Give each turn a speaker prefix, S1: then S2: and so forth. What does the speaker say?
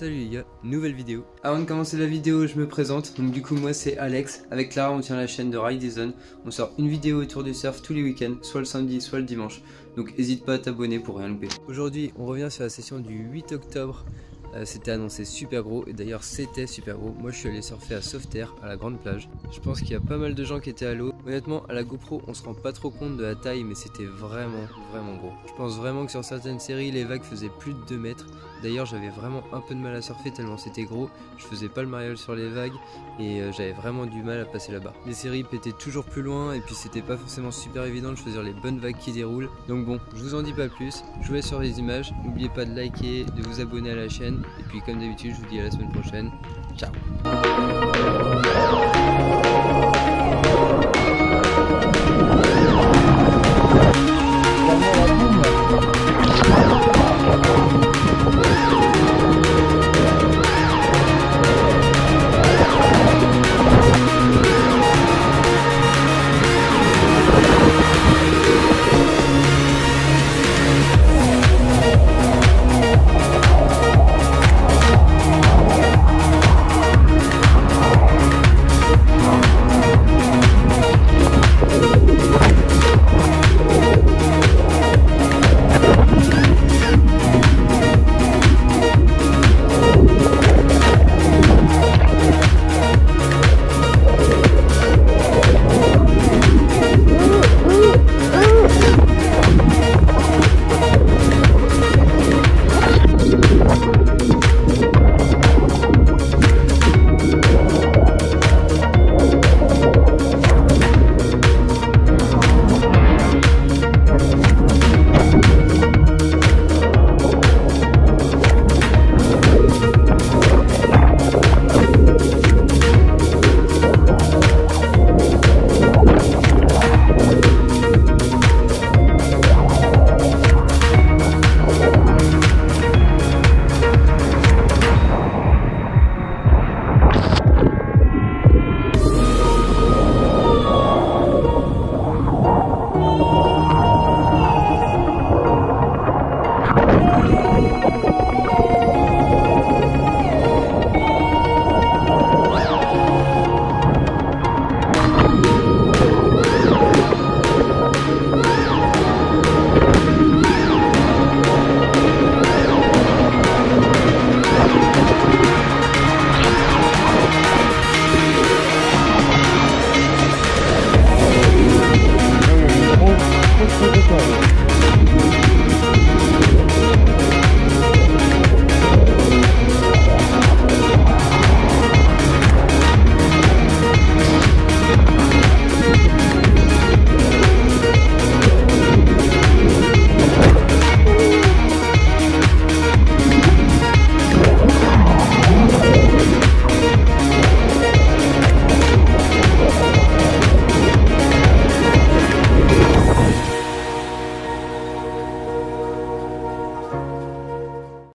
S1: Salut les gars, nouvelle vidéo. Avant de commencer la vidéo, je me présente. Donc du coup, moi c'est Alex. Avec Clara, on tient la chaîne de Ride Zone. On sort une vidéo autour du surf tous les week-ends, soit le samedi, soit le dimanche. Donc n'hésite pas à t'abonner pour rien louper. Aujourd'hui, on revient sur la session du 8 octobre. Euh, c'était annoncé super gros et d'ailleurs c'était super gros. Moi je suis allé surfer à Sauveterre à la grande plage. Je pense qu'il y a pas mal de gens qui étaient à l'eau. Honnêtement à la GoPro on se rend pas trop compte de la taille mais c'était vraiment vraiment gros. Je pense vraiment que sur certaines séries les vagues faisaient plus de 2 mètres. D'ailleurs j'avais vraiment un peu de mal à surfer tellement c'était gros. Je faisais pas le mariage sur les vagues et euh, j'avais vraiment du mal à passer là-bas. Les séries pétaient toujours plus loin et puis c'était pas forcément super évident de choisir les bonnes vagues qui déroulent. Donc bon, je vous en dis pas plus. Jouez sur les images. N'oubliez pas de liker, de vous abonner à la chaîne et puis comme d'habitude, je vous dis à la semaine prochaine. Ciao